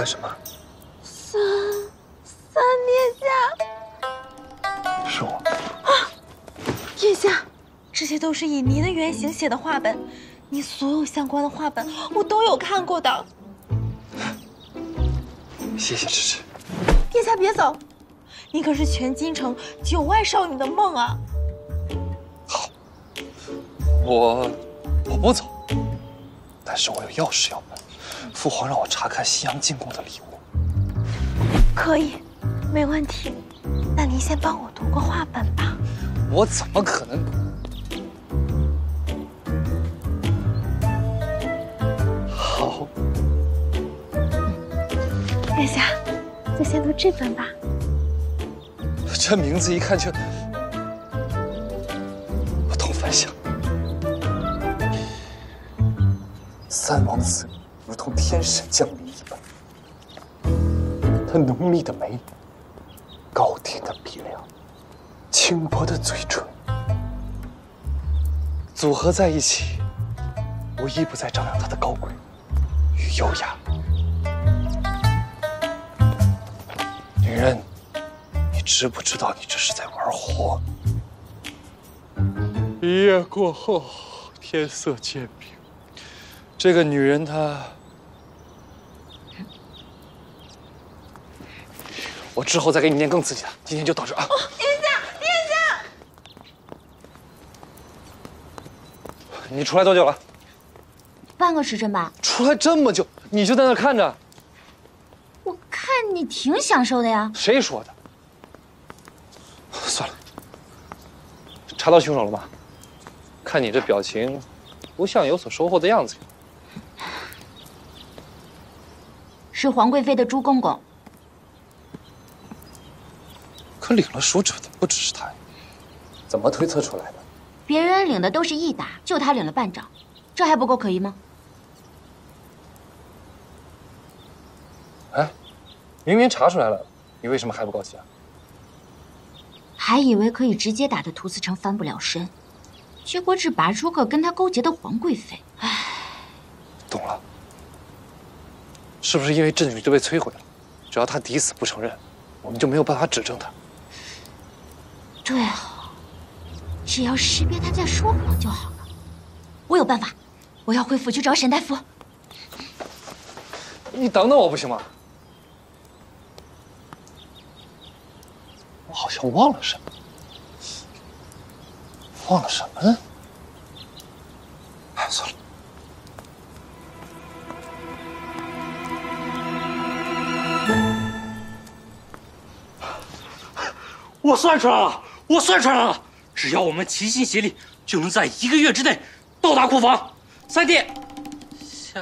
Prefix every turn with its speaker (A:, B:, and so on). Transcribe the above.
A: 干什么？
B: 三三殿下，
A: 是我。
B: 啊殿下，这些都是以您的原型写的画本，您所有相关的画本我都有看过的。
A: 谢谢支持。
B: 殿下别走，你可是全京城九万少女的梦啊！
A: 好，我我不走，但是我有要事要办。父皇让我查看西洋进贡的礼物。
B: 可以，没问题。那您先帮我读个话本吧。
A: 我怎么可能？好。
B: 殿下，就先读这本吧。
A: 这名字一看就三王子如同天神降临一般，他浓密的眉，高挺的鼻梁，轻薄的嘴唇，组合在一起，无一不在张扬他的高贵与优雅。女人，你知不知道你这是在玩火？一夜过后，天色渐明。这个女人她，我之后再给你念更刺激的。今天就到这啊！
B: 殿下，殿下，
A: 你出来多久了？
C: 半个时辰吧。
A: 出来这么久，你就在那看着？
C: 我看你挺享受的呀。
A: 谁说的？算了，查到凶手了吗？看你这表情，不像有所收获的样子。
C: 是皇贵妃的朱公公。
A: 可领了赎者的不只是他呀？怎么推测出来的？
C: 别人领的都是一打，就他领了半掌，这还不够可疑吗？
A: 哎，明明查出来了，你为什么还不高兴啊？
C: 还以为可以直接打得屠思成翻不了身，结果只拔出个跟他勾结的皇贵妃。唉，
A: 懂了。是不是因为证据都被摧毁了？只要他抵死不承认，我们就没有办法指证他。
C: 对啊，只要识别他在说谎就好了。我有办法，我要回府去找沈大夫。
A: 你等等我不行吗？我好像忘了什么，忘了什么呢？哎，算了。
D: 我算出来了，我算出来了，只要我们齐心协力，就能在一个月之内到达库房。三弟。下